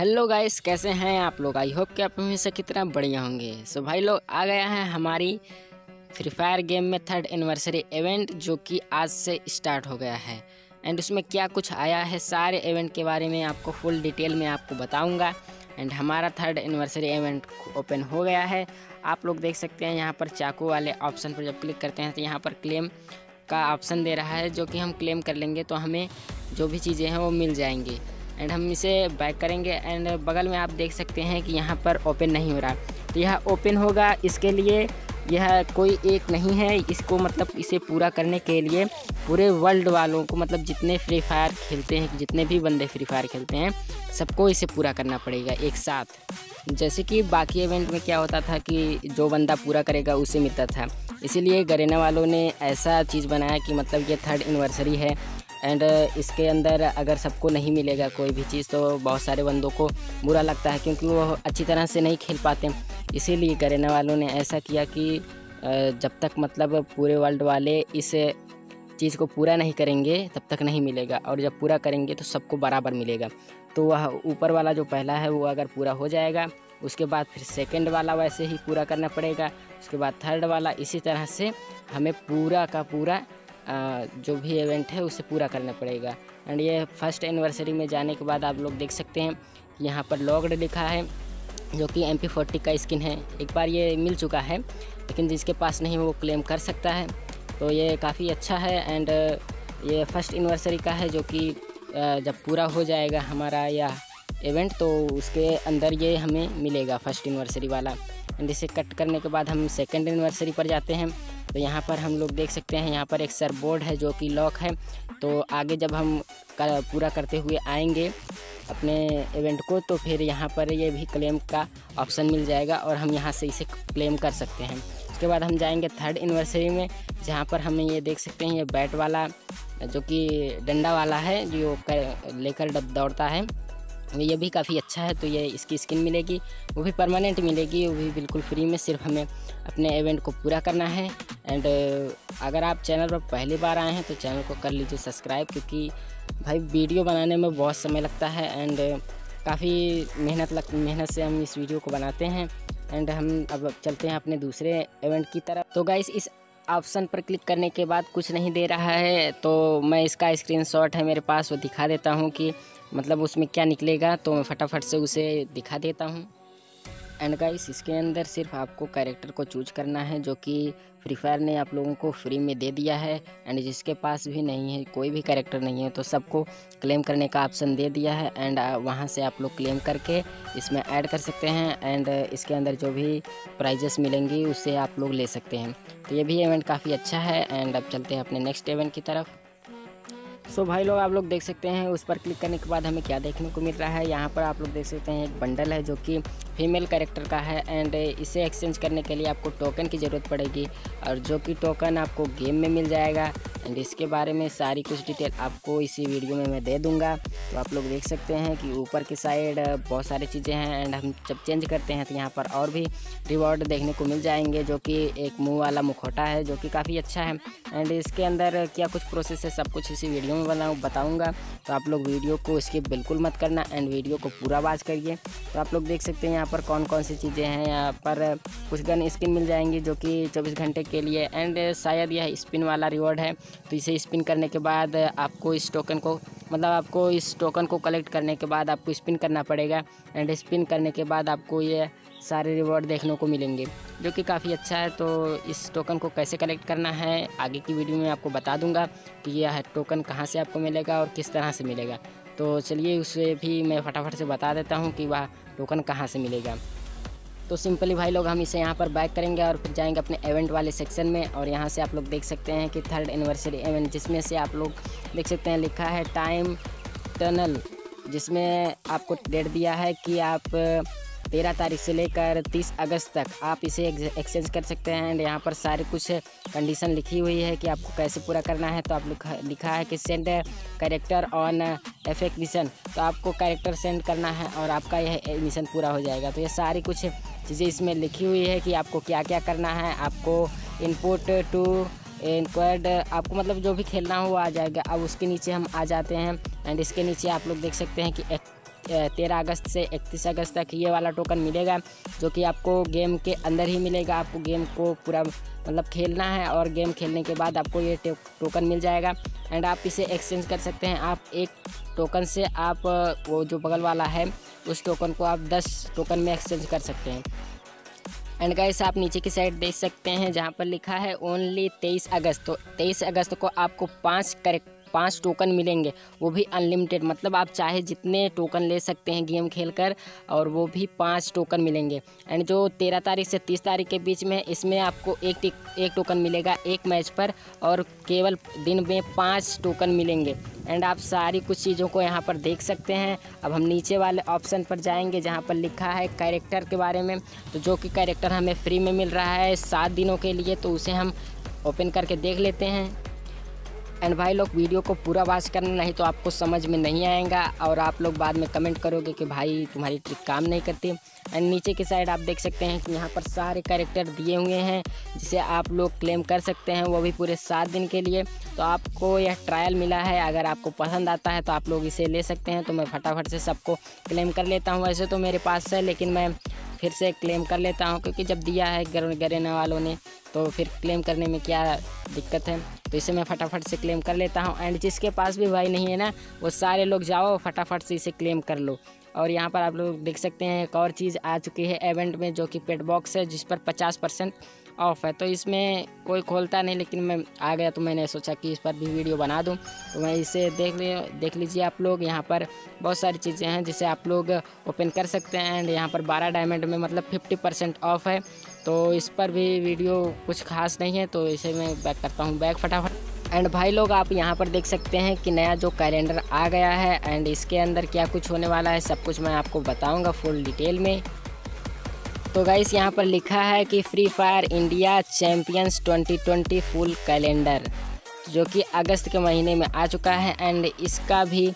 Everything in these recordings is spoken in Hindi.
हेलो गाइस कैसे हैं आप लोग? आई होप कि आप हमेशा कितना बढ़िया होंगे। सो भाई लोग, आ गया है हमारी फ्री फायर गेम में थर्ड एनिवर्सरी इवेंट जो कि आज से स्टार्ट हो गया है। एंड उसमें क्या कुछ आया है सारे इवेंट के बारे में आपको फुल डिटेल में आपको बताऊँगा। एंड हमारा थर्ड एनिवर्सरी इवेंट ओपन हो गया है। आप लोग देख सकते हैं यहाँ पर चाकू वाले ऑप्शन पर जब क्लिक करते हैं तो यहाँ पर क्लेम का ऑप्शन दे रहा है। जो कि हम क्लेम कर लेंगे तो हमें जो भी चीज़ें हैं वो मिल जाएँगी। एंड हम इसे बैक करेंगे एंड बगल में आप देख सकते हैं कि यहाँ पर ओपन नहीं हो रहा। तो यह ओपन होगा इसके लिए, यह कोई एक नहीं है इसको मतलब इसे पूरा करने के लिए पूरे वर्ल्ड वालों को मतलब जितने फ्री फायर खेलते हैं, जितने भी बंदे फ्री फायर खेलते हैं, सबको इसे पूरा करना पड़ेगा एक साथ। जैसे कि बाकी इवेंट में क्या होता था कि जो बंदा पूरा करेगा उसे मिलता था। इसीलिए गरेना वालों ने ऐसा चीज़ बनाया कि मतलब ये थर्ड एनिवर्सरी है एंड uh, इसके अंदर अगर सबको नहीं मिलेगा कोई भी चीज़ तो बहुत सारे बंदों को बुरा लगता है क्योंकि वो अच्छी तरह से नहीं खेल पाते इसीलिए करेना वालों ने ऐसा किया कि जब तक मतलब पूरे वर्ल्ड वाले इस चीज़ को पूरा नहीं करेंगे तब तक नहीं मिलेगा। और जब पूरा करेंगे तो सबको बराबर मिलेगा। तो वह ऊपर वाला जो पहला है वो अगर पूरा हो जाएगा उसके बाद फिर सेकंड वाला वैसे ही पूरा करना पड़ेगा। उसके बाद थर्ड वाला इसी तरह से हमें पूरा का पूरा जो भी इवेंट है, उसे पूरा करना पड़ेगा। एंड ये फ़र्स्ट एनिवर्सरी में जाने के बाद आप लोग देख सकते हैं, यहाँ पर लॉग्ड लिखा है, जो कि एम पी का स्किन है। एक बार ये मिल चुका है, लेकिन जिसके पास नहीं वो क्लेम कर सकता है। तो ये काफ़ी अच्छा है एंड ये फ़र्स्ट एनिवर्सरी का है, जो कि जब पूरा हो जाएगा हमारा यह इवेंट तो उसके अंदर ये हमें मिलेगा फ़र्स्ट एनिवर्सरी वाला। एंड इसे कट करने के बाद हम सेकेंड एनिवर्सरी पर जाते हैं। तो यहाँ पर हम लोग देख सकते हैं यहाँ पर एक सर बोर्ड है जो कि लॉक है। तो आगे जब हम कर, पूरा करते हुए आएँगे अपने इवेंट को तो फिर यहाँ पर ये भी क्लेम का ऑप्शन मिल जाएगा और हम यहाँ से इसे क्लेम कर सकते हैं। उसके बाद हम जाएँगे थर्ड एनिवर्सरी में जहाँ पर हमें ये देख सकते हैं ये बैट वाला जो कि डंडा वाला है जो लेकर दौड़ता है। ये भी काफ़ी अच्छा है तो ये इसकी स्किन मिलेगी, वो भी परमानेंट मिलेगी, वो भी बिल्कुल फ्री में सिर्फ़ हमें अपने इवेंट को पूरा करना है। एंड अगर आप चैनल पर पहली बार आए हैं तो चैनल को कर लीजिए सब्सक्राइब क्योंकि भाई वीडियो बनाने में बहुत समय लगता है एंड काफ़ी मेहनत लग, मेहनत से हम इस वीडियो को बनाते हैं। एंड हम अब चलते हैं अपने दूसरे इवेंट की तरफ़। तो गाइस इस ऑप्शन पर क्लिक करने के बाद कुछ नहीं दे रहा है तो मैं इसका स्क्रीनशॉट है मेरे पास, वो दिखा देता हूँ कि मतलब उसमें क्या निकलेगा तो मैं फटाफट से उसे दिखा देता हूँ। एंड गाइस इसके अंदर सिर्फ़ आपको कैरेक्टर को चूज़ करना है, जो कि फ्री फायर ने आप लोगों को फ्री में दे दिया है। एंड जिसके पास भी नहीं है, कोई भी कैरेक्टर नहीं है तो सबको क्लेम करने का ऑप्शन दे दिया है। एंड वहाँ से आप लोग क्लेम करके इसमें ऐड कर सकते हैं। एंड इसके अंदर जो भी प्राइजेस मिलेंगी उससे आप लोग ले सकते हैं। तो ये भी इवेंट काफ़ी अच्छा है। एंड अब चलते हैं अपने नेक्स्ट इवेंट की तरफ़। सो भाई लोग, आप लोग देख सकते हैं, उस पर क्लिक करने के बाद हमें क्या देखने को मिल रहा है? यहाँ पर आप लोग देख सकते हैं, एक बंडल है जो कि फीमेल कैरेक्टर का है एंड इसे एक्सचेंज करने के लिए आपको टोकन की ज़रूरत पड़ेगी और जो कि टोकन आपको गेम में मिल जाएगा एंड इसके बारे में सारी कुछ डिटेल आपको इसी वीडियो में मैं दे दूँगा। तो आप लोग देख सकते हैं कि ऊपर की साइड बहुत सारी चीज़ें हैं एंड हम जब चेंज करते हैं तो यहाँ पर और भी रिवॉर्ड देखने को मिल जाएँगे जो कि एक मुँह वाला मुखौटा है जो कि काफ़ी अच्छा है एंड इसके अंदर क्या कुछ प्रोसेस है सब कुछ इसी वीडियो में बनाऊँ बताऊँगा। तो आप लोग वीडियो को इसके बिल्कुल मत करना एंड वीडियो को पूरा बाज करिए। तो आप लोग देख सकते हैं यहाँ पर कौन कौन सी चीज़ें हैं यहाँ पर? कुछ गन स्किन मिल जाएँगी जो कि चौबीस घंटे के लिए। एंड शायद यह स्पिन वाला रिवॉर्ड है। तो इसे स्पिन करने के बाद आपको इस टोकन को मतलब आपको इस टोकन को कलेक्ट करने के बाद आपको स्पिन करना पड़ेगा। एंड स्पिन करने के बाद आपको ये सारे रिवॉर्ड देखने को मिलेंगे, जो कि काफ़ी अच्छा है। तो इस टोकन को कैसे कलेक्ट करना है, आगे की वीडियो में आपको बता दूँगा कि यह टोकन कहाँ से आपको मिलेगा और किस तरह से मिलेगा। तो चलिए उसे भी मैं फटाफट से बता देता हूँ कि वह टोकन कहाँ से मिलेगा। तो सिंपली भाई लोग, हम इसे यहाँ पर बैक करेंगे और फिर जाएँगे अपने इवेंट वाले सेक्शन में और यहाँ से आप लोग देख सकते हैं कि थर्ड एनिवर्सरी इवेंट जिसमें से आप लोग देख सकते हैं लिखा है टाइम टनल जिसमें आपको डेट दिया है कि आप तेरह तारीख से लेकर तीस अगस्त तक आप इसे एक्सचेंज कर सकते हैं। एंड यहाँ पर सारे कुछ कंडीशन लिखी हुई है कि आपको कैसे पूरा करना है। तो आप लिखा है कि send character on effect mission तो आपको कैरेक्टर सेंड करना है और आपका यह मिशन पूरा हो जाएगा। तो ये सारी कुछ चीज़ें इसमें लिखी हुई है कि आपको क्या क्या करना है, आपको इनपुट टू इनक्वाड आपको मतलब जो भी खेलना हो वो आ जाएगा। अब उसके नीचे हम आ जाते हैं एंड इसके नीचे आप लोग देख सकते हैं कि तेरह अगस्त से इकतीस अगस्त तक ये वाला टोकन मिलेगा, जो कि आपको गेम के अंदर ही मिलेगा। आपको गेम को पूरा मतलब खेलना है और गेम खेलने के बाद आपको ये टोकन मिल जाएगा। एंड आप इसे एक्सचेंज कर सकते हैं। आप एक टोकन से आप वो जो बगल वाला है, उस टोकन को आप दस टोकन में एक्सचेंज कर सकते हैं। एंड गाइस आप नीचे की साइड देख सकते हैं, जहाँ पर लिखा है ओनली तेईस अगस्त। तो तेईस अगस्त को आपको पाँच करेक्ट पाँच टोकन मिलेंगे, वो भी अनलिमिटेड मतलब आप चाहे जितने टोकन ले सकते हैं गेम खेलकर, और वो भी पाँच टोकन मिलेंगे। एंड जो तेरह तारीख से तीस तारीख के बीच में, इसमें आपको एक एक टोकन मिलेगा एक मैच पर, और केवल दिन में पाँच टोकन मिलेंगे। एंड आप सारी कुछ चीज़ों को यहाँ पर देख सकते हैं। अब हम नीचे वाले ऑप्शन पर जाएँगे, जहाँ पर लिखा है कैरेक्टर के बारे में। तो जो कि कैरेक्टर हमें फ्री में मिल रहा है सात दिनों के लिए तो उसे हम ओपन करके देख लेते हैं। एंड भाई लोग, वीडियो को पूरा वॉच करना, नहीं तो आपको समझ में नहीं आएगा। और आप लोग बाद में कमेंट करोगे कि भाई तुम्हारी ट्रिक काम नहीं करती। एंड नीचे की साइड आप देख सकते हैं कि यहाँ पर सारे कैरेक्टर दिए हुए हैं, जिसे आप लोग क्लेम कर सकते हैं वो भी पूरे सात दिन के लिए। तो आपको यह ट्रायल मिला है, अगर आपको पसंद आता है तो आप लोग इसे ले सकते हैं। तो मैं फटाफट से सबको क्लेम कर लेता हूँ। वैसे तो मेरे पास है, लेकिन मैं फिर से क्लेम कर लेता हूँ, क्योंकि जब दिया है गरेना वालों ने तो फिर क्लेम करने में क्या दिक्कत है? तो इसे मैं फटाफट से क्लेम कर लेता हूँ। एंड जिसके पास भी भाई नहीं है ना, वो सारे लोग जाओ, फटाफट से इसे क्लेम कर लो। और यहाँ पर आप लोग देख सकते हैं, एक और चीज़ आ चुकी है इवेंट में, जो कि पेट बॉक्स है, जिस पर पचास परसेंट ऑफ़ है। तो इसमें कोई खोलता नहीं, लेकिन मैं आ गया तो मैंने सोचा कि इस पर भी वीडियो बना दूँ। तो मैं इसे देख ले देख लीजिए आप लोग, यहाँ पर बहुत सारी चीज़ें हैं जिसे आप लोग ओपन कर सकते हैं। एंड यहाँ पर बारह डायमंड में मतलब फिफ्टी परसेंट ऑफ़ है। तो इस पर भी वीडियो कुछ खास नहीं है तो इसे मैं बैक करता हूँ बैक फटाफट। एंड भाई लोग, आप यहाँ पर देख सकते हैं कि नया जो कैलेंडर आ गया है एंड इसके अंदर क्या कुछ होने वाला है, सब कुछ मैं आपको बताऊँगा फुल डिटेल में। तो गाइस यहाँ पर लिखा है कि Free Fire India champions 2020 full calendar जो कि अगस्त के महीने में आ चुका है एंड इसका भी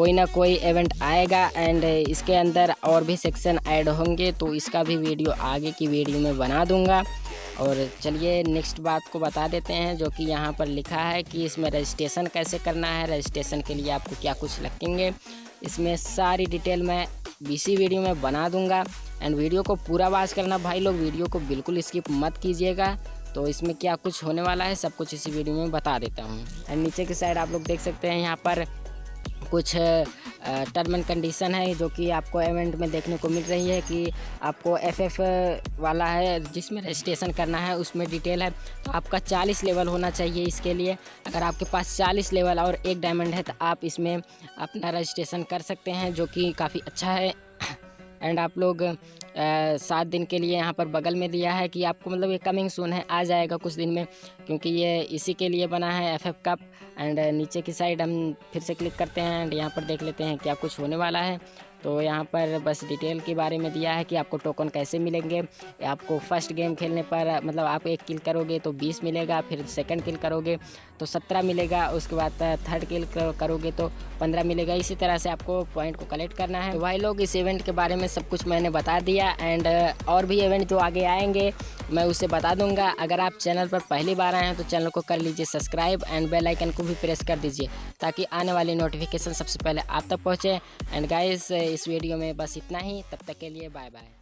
कोई ना कोई इवेंट आएगा एंड इसके अंदर और भी सेक्शन ऐड होंगे तो इसका भी वीडियो आगे की वीडियो में बना दूँगा। और चलिए नेक्स्ट बात को बता देते हैं, जो कि यहाँ पर लिखा है कि इसमें रजिस्ट्रेशन कैसे करना है रजिस्ट्रेशन के लिए आपको क्या कुछ लगेंगे। इसमें सारी डिटेल मैं बीसी वीडियो में बना दूँगा। एंड वीडियो को पूरा वाच करना भाई लोग वीडियो को बिल्कुल स्किप मत कीजिएगा। तो इसमें क्या कुछ होने वाला है, सब कुछ इसी वीडियो में बता देता हूँ। एंड नीचे की साइड आप लोग देख सकते हैं, यहाँ पर कुछ टर्म एंड कंडीशन है जो कि आपको इवेंट में देखने को मिल रही है कि आपको एफएफ वाला है जिसमें रजिस्ट्रेशन करना है, उसमें डिटेल है। तो आपका 40 लेवल होना चाहिए इसके लिए। अगर आपके पास 40 लेवल और एक डायमंड है तो आप इसमें अपना रजिस्ट्रेशन कर सकते हैं, जो कि काफ़ी अच्छा है। एंड आप लोग सात दिन के लिए यहाँ पर बगल में दिया है कि आपको मतलब ये कमिंग सून है, आ जाएगा कुछ दिन में, क्योंकि ये इसी के लिए बना है एफ़ एफ़ कप एंड नीचे की साइड हम फिर से क्लिक करते हैं एंड यहाँ पर देख लेते हैं क्या कुछ होने वाला है। तो यहाँ पर बस डिटेल के बारे में दिया है कि आपको टोकन कैसे मिलेंगे। आपको फ़र्स्ट गेम खेलने पर मतलब आप एक किल करोगे तो 20 मिलेगा, फिर सेकंड किल करोगे तो 17 मिलेगा, उसके बाद थर्ड किल करोगे तो 15 मिलेगा। इसी तरह से आपको पॉइंट को कलेक्ट करना है। तो भाई लोग, इस इवेंट के बारे में सब कुछ मैंने बता दिया एंड और भी इवेंट जो आगे आएँगे, मैं उसे बता दूँगा। अगर आप चैनल पर पहली बार आए हैं तो चैनल को कर लीजिए सब्सक्राइब एंड बेल आइकन को भी प्रेस कर दीजिए ताकि आने वाली नोटिफिकेशन सबसे पहले आप तक पहुँचे। एंड गाइस इस वीडियो में बस इतना ही। तब तक के लिए बाय बाय